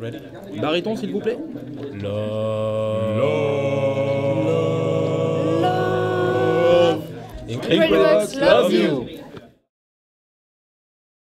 Ready? Baryton, s'il vous plaît. Love. Love.